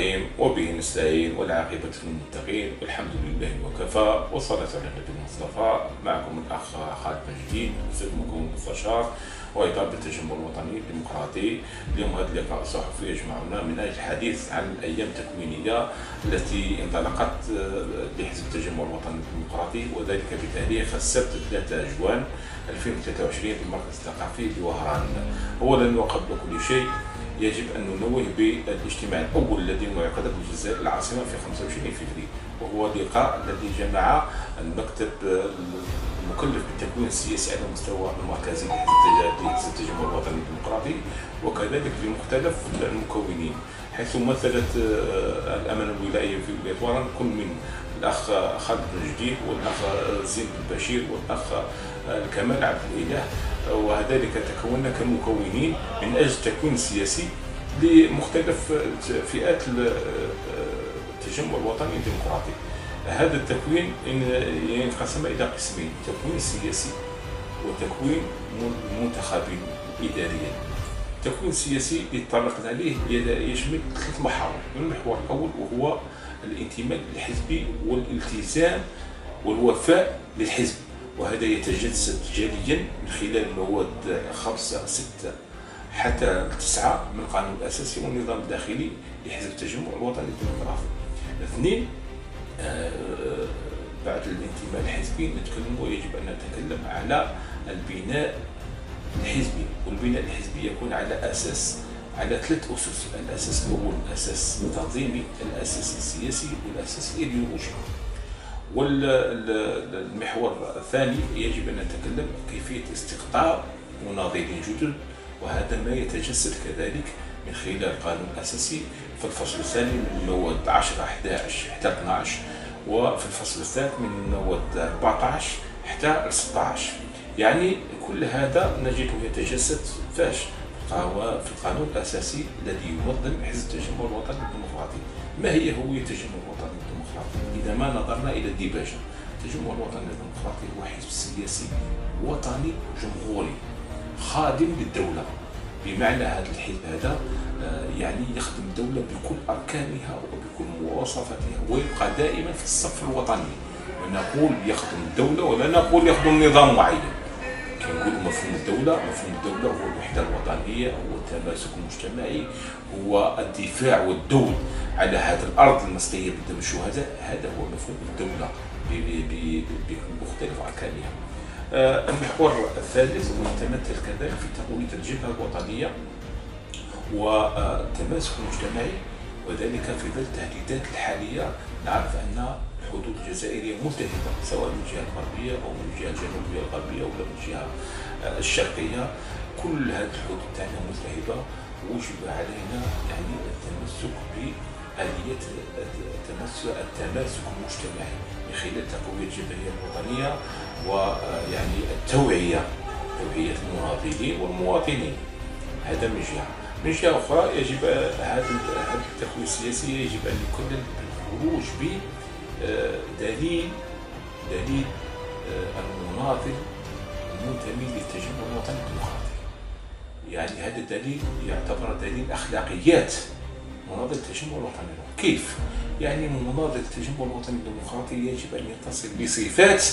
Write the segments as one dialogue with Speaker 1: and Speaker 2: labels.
Speaker 1: الرحيم وبه نستعين والعاقبة للمتقين والحمد لله وكفى والصلاة على النبي المصطفى. معكم الأخ خالد مجدين أستاذ مكون مستشار وإدارة التجمع الوطني الديمقراطي. اليوم هذا اللقاء الصحفي يجمعنا من أجل الحديث عن الأيام التكوينية التي انطلقت لحزب التجمع الوطني الديمقراطي وذلك بتاريخ السبت 3 جوان 2023 في المركز الثقافي بوهران أولا وقبل كل شيء يجب أن ننوه بالاجتماع الأول الذي انعقد بالجزائر العاصمة في 25 فبراير وهو لقاء الذي جمع المكتب المكلف بالتكوين السياسي على المستوى المركزي لحزب التجمع الوطني الديمقراطي وكذلك لمختلف المكونين. حيث مثلت آه، الأمانة الولائية في ولاية وران كل من الأخ خالد بن جديد والأخ زين بن بشير والأخ كمال عبد الإله وذلك تكوننا كمكونين من أجل التكوين السياسي لمختلف فئات التجمع الوطني الديمقراطي. هذا التكوين ينقسم إلى قسمين تكوين سياسي وتكوين منتخبي اداريا التكوين السياسي اللي تطرقنا عليه يشمل ثلاث محاور المحور الأول وهو الانتماء الحزبي والالتزام والوفاء للحزب. وهذا يتجسد جليا من خلال المواد خمسة ستة حتى تسعة من القانون الأساسي والنظام الداخلي لحزب التجمع الوطني الديمقراطي اثنين آه بعد الانتماء الحزبي نتكلم ويجب أن نتكلم على البناء الحزبي والبناء الحزبي يكون على أساس على ثلاث أسس الأساس الأول أساس تنظيمي الأساس السياسي والأساس الإيديولوجي. والمحور الثاني يجب أن نتكلم كيفية استقطاب مناضلين جدد وهذا ما يتجسد كذلك من خلال القانون الأساسي في الفصل الثاني من المواد 10 11 حتى 12 وفي الفصل الثالث من المواد 14 حتى 16 يعني كل هذا نجده يتجسد فاش في القانون الأساسي الذي ينظم حزب التجمع الوطني الديمقراطي. ما هي هوية التجمع الوطني الديمقراطي؟ إذا ما نظرنا إلى الديباجة التجمع الوطني الديمقراطي هو حزب سياسي وطني جمهوري خادم للدولة. بمعنى هذا الحزب هذا آه، يعني يخدم الدولة بكل أركانها وبكل مواصفاتها ويبقى دائما في الصف الوطني. ونقول يخدم الدولة ولا نقول يخدم نظام معين كنقول مفهوم الدولة مفهوم الدولة هو الوحدة الوطنية هو التماسك المجتمعي هو الدفاع والدول على هذه الأرض المصرية بدم الشهداء. هذا هو مفهوم الدولة بمختلف أركانها. آه، المحور الثالث هو يتمثل كذلك في تقوية الجبهة الوطنية والتماسك المجتمعي وذلك في ظل التهديدات الحالية نعرف أن الحدود الجزائرية ملتهبة سواء من الجهة الغربية أو من الجهة الجنوبية الغربية أو من الجهة الشرقية. كل هذه الحدود تاعنا ملتهبة وجب علينا يعني التمسك بآلية التمسك التماسك المجتمعي من خلال تقوية الجمعية الوطنية ويعني التوعية توعية المناضلين والمواطنين. هذا من جهة. أخرى يجب هذا التكوين السياسي يجب أن يكلل بالخروج بدليل دليل المناضل المنتمي للتجمع الوطني الديمقراطي يعني هذا الدليل يعتبر دليل أخلاقيات مناضل التجمع الوطني كيف؟ يعني مناضل التجمع الوطني الديمقراطي يجب أن يتصل بصفات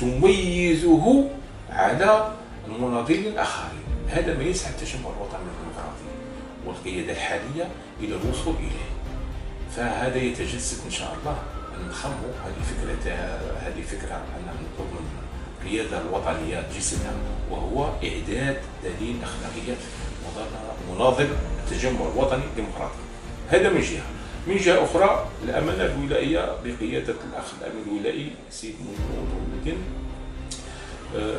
Speaker 1: تميزه على المناضلين الآخرين هذا ما يسعى التجمع الوطني الديمقراطي والقيادة الحالية إلى الوصول إليه. فهذا يتجسد إن شاء الله. أن هذه فكرة هذه فكرة أن نطلب من القيادة الوطنية جسدا وهو إعداد دليل أخلاقيات مناظر التجمع الوطني الديمقراطي. هذا من جهة. من جهة أخرى الأمانة الولائية بقيادة الأخ الأمين الولائي سيد آه،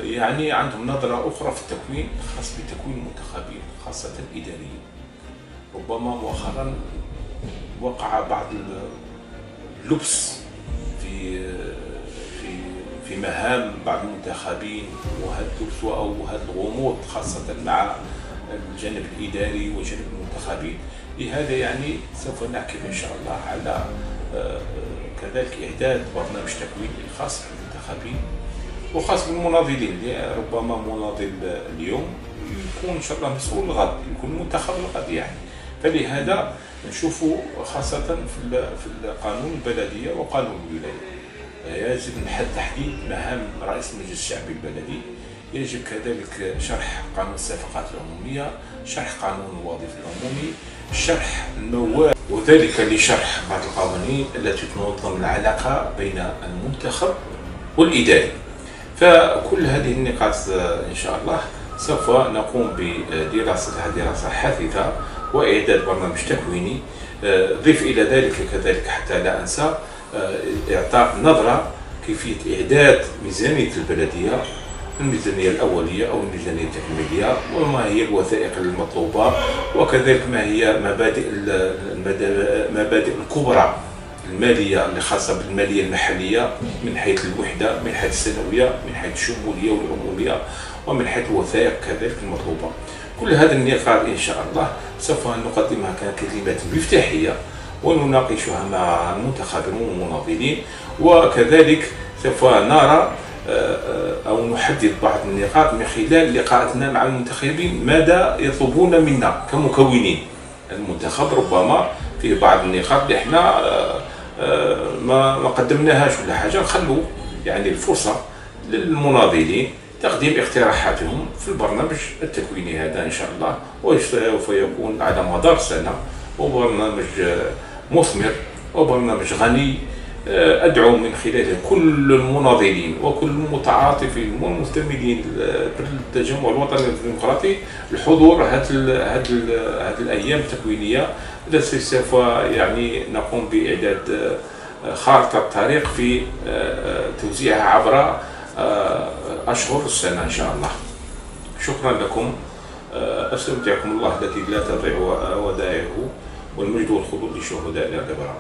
Speaker 1: يعني عندهم نظرة أخرى في التكوين خاص بتكوين المنتخبين خاصة الإداريين ربما مؤخرا وقع بعض اللبس في في في مهام بعض المنتخبين وهذا اللبس أو هذا الغموض خاصة مع الجانب الإداري وجانب المنتخبين. لهذا يعني سوف نعكف إن شاء الله على آه، كذلك إعداد برنامج تكوين خاص بالمنتخبين. وخاص بالمناضلين ربما مناضل اليوم يكون إن شاء الله مسؤول الغد يكون منتخب الغد يعني. فلهذا نشوفوا خاصة في في قانون البلدية وقانون الولاية. يجب تحديد مهام رئيس المجلس الشعبي البلدي. يجب كذلك شرح قانون الصفقات العمومية شرح قانون الوظيفة العمومي شرح المواد وذلك لشرح بعض القوانين التي تنظم العلاقة بين المنتخب والإداري فكل هذه النقاط إن شاء الله سوف نقوم بدراستها دراسة حثيثة وإعداد برنامج تكويني. ضيف إلى ذلك كذلك حتى لا أنسى إعطاء نظرة كيفية إعداد ميزانية البلدية الميزانية الأولية أو الميزانية التكميلية وما هي الوثائق المطلوبة وكذلك ما هي مبادئ المبادئ الكبرى. المالية اللي خاصة بالمالية المحلية من حيث الوحدة من حيث السنوية من حيث الشمولية والعمومية ومن حيث الوثائق كذلك المطلوبة. كل هذه النقاط إن شاء الله سوف نقدمها ككلمات مفتاحية ونناقشها مع المنتخبين والمناضلين وكذلك سوف نرى أو نحدد بعض النقاط من خلال لقاءاتنا مع المنتخبين ماذا يطلبون منا كمكونين. المنتخب ربما فيه بعض النقاط اللي إحنا آه، آه، ما ما قدمناهاش ولا حاجة نخلوا يعني الفرصة للمناضلين تقديم اقتراحاتهم في البرنامج التكويني هذا إن شاء الله. وسوف يكون على مدار سنة وبرنامج مثمر وبرنامج غني. آه، أدعو من خلاله كل المناضلين وكل المتعاطفين والمستمدين بالتجمع الوطني الديمقراطي الحضور هذه هذه الأيام التكوينية. التي سوف يعني نقوم بإعداد آه، خارطة الطريق في آه، توزيعها عبر أشهر السنة إن شاء الله. شكرا لكم. أستودعكم الله التي لا تضيع ودائعه والمجد والخلود لشهدائنا الكبار